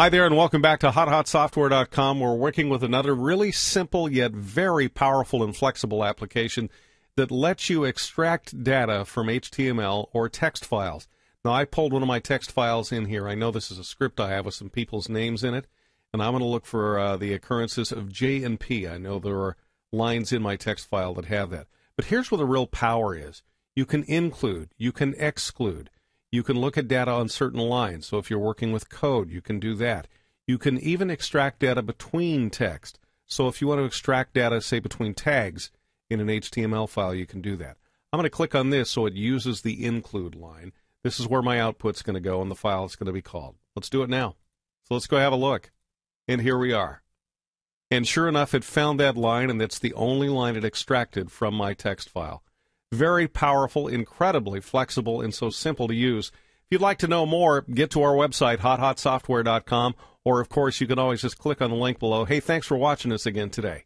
Hi there, and welcome back to HotHotSoftware.com. We're working with another really simple yet very powerful and flexible application that lets you extract data from HTML or text files. Now, I pulled one of my text files in here. I know this is a script I have with some people's names in it, and I'm going to look for uh, the occurrences of J and P. I know there are lines in my text file that have that. But here's where the real power is you can include, you can exclude. You can look at data on certain lines. So if you're working with code, you can do that. You can even extract data between text. So if you want to extract data, say, between tags in an HTML file, you can do that. I'm going to click on this so it uses the include line. This is where my output's going to go and the file is going to be called. Let's do it now. So let's go have a look. And here we are. And sure enough, it found that line, and that's the only line it extracted from my text file. Very powerful, incredibly flexible, and so simple to use. If you'd like to know more, get to our website, hotHotSoftware.com, or of course, you can always just click on the link below. Hey, thanks for watching us again today.